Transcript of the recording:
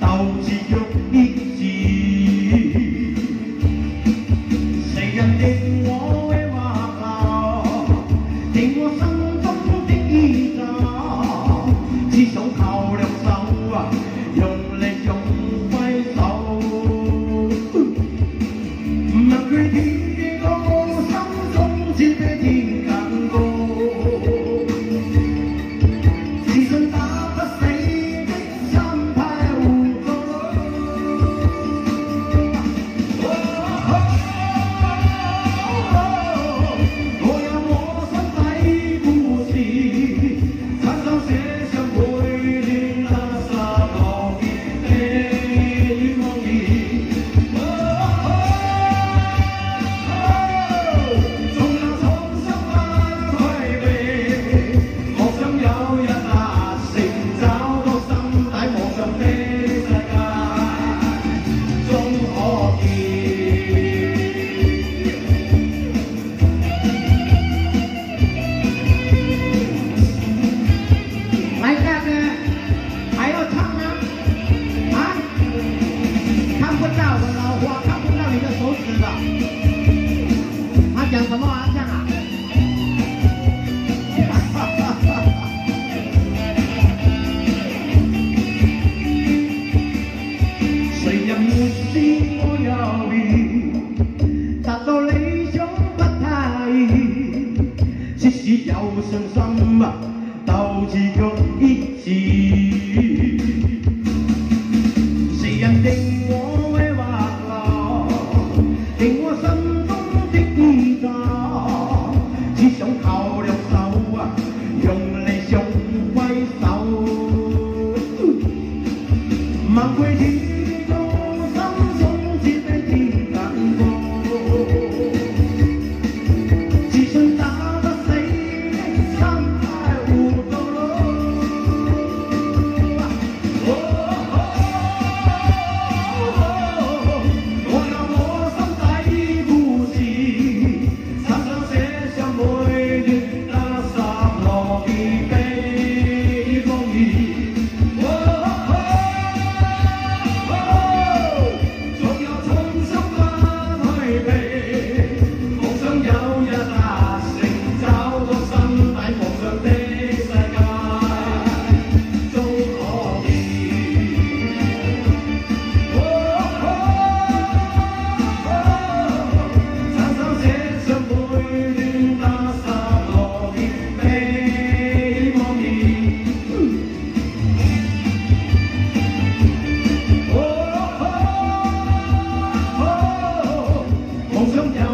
Tahu. 使有信心啊，斗志却意志。không